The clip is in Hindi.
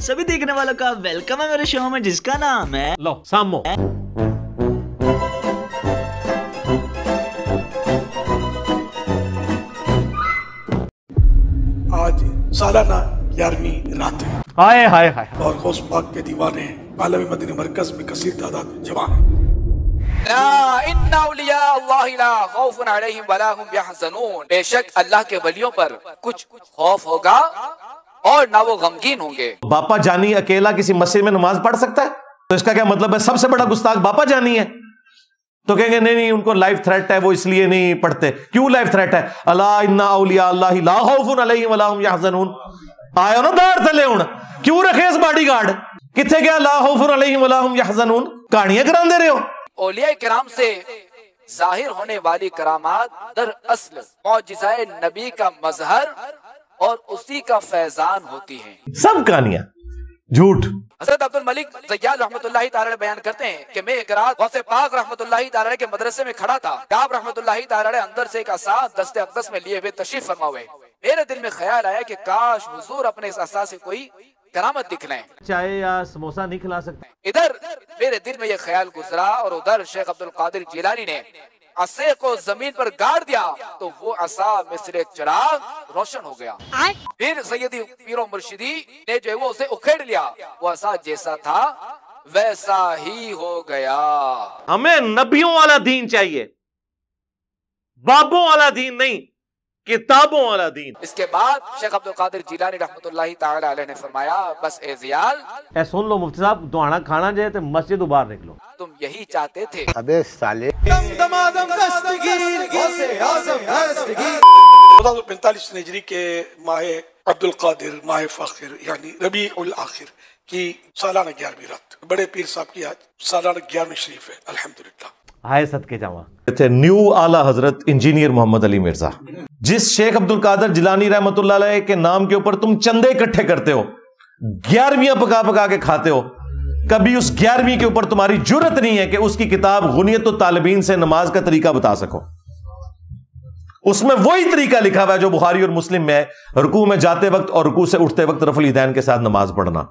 सभी देखने वालों का वेलकम है मेरे शो में जिसका नाम है लो सामो। आज सालाना ग्यारहवीं रात है। हाय हाय हाय और गौस पाक के दीवाने आलमी मदनी मरकज में कसीर तादाद में जमा है बेशक अल्लाह के वलियों पर कुछ खौफ होगा? और ना वो गमगीन होंगे। बापा जानी अकेला किसी मस्जिद में नमाज़ पढ़ सकता है? तो इसका क्या मतलब है? सबसे बड़ा गुस्ताख बापा जानी है। तो कहेंगे नहीं नहीं उनको लाइफ थ्रेट है वो इसलिए नहीं पढ़ते। क्यों लाइफ थ्रेट है? अल्लाह इन्ना अल्लाह ला खौफुन अलैहिम वला हुम यहज़नून। आयो ना दाड़ थले हुन क्यों रखे इस गया? खौफुन अलैहिम वला हुम कहानियाँ रहे हो। औलिया किराम से ज़ाहिर होने वाली करामात दर असल नबी का मजहर और उसी का फैजान होती हैं। सब कहानियाँ। झूठ। हज़रत अब्दुल मलिक जयाद रहमतुल्लाहि बयान करते हैं कि मैं एक रात गौसे पाक रहमतुल्लाहि ताला के मदरसे में खड़ा था। डाब रहमतुल्लाहि ताला अंदर से एक असास दस्ते अकदस में लिए हुए तशरीफ़ फरमा हुए मेरे दिल में ख्याल आया कि काश हुजूर अपने इस असास से कोई करामत दिखलाएँ। चाय या समोसा नहीं खिला सकते। इधर मेरे दिल में ये ख्याल गुजरा और उधर शेख अब्दुल कादिर जिलानी ने असे को ज़मीन पर गाड़ दिया तो वो असा मिसरे चिराग रोशन हो गया। फिर सैयदी पीरो मुर्शिदी ने जो है वो उसे उखेड़ लिया। वो असा जैसा था वैसा ही हो गया। हमें नबियों वाला दीन चाहिए बाबों वाला दीन नहीं किताबों वाला दीन। इसके बाद शेख अब्दुल कादिर जिलानी रहमतुल्लाहि ताला अलैह ने फरमाया बस ए जियाल ए सुन लो मुफ्ती साहब दुआना खाना जाए तो मस्जिद बाहर निकलो। यही चाहते थे। अबे साले। चौदह सौ पैंतालीस नजरी के माह अब्दुल कादिर माह फाखिर यानी रबी उल आखिर की सालाना ग्यारहवीं रात। बड़े पीर साहब की आज सालाना ग्यारहवीं शरीफ है अल्हम्दुलिल्लाह। हाय सदके जावा थे न्यू आला हज़रत इंजीनियर मोहम्मद अली मिर्ज़ा। जिस शेख अब्दुल कादर जिलानी रहमतुल्लाह के नाम के ऊपर तुम चंदे इकट्ठे करते हो ग्यारहवीं पका पका के खाते हो कभी उस ग्यारहवीं के ऊपर तुम्हारी ज़रूरत नहीं है कि उसकी किताब गुनियत तालबीन से नमाज़ का तरीका बता सको। उसमें वही तरीका लिखा हुआ है जो बुखारी और मुस्लिम में है। रुकू में जाते वक्त और रुकू से उठते वक्त रफुल के साथ नमाज़ पढ़ना।